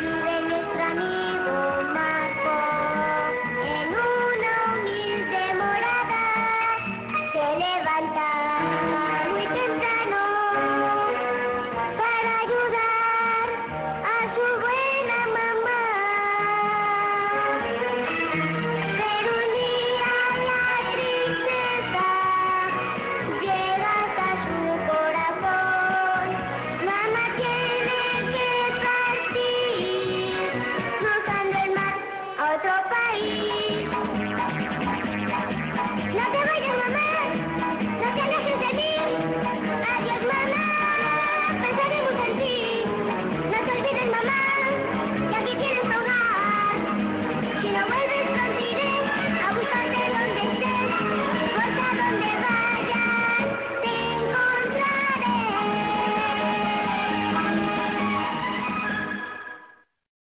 Vive nuestro amigo Marco, en una humilde morada, te levanta.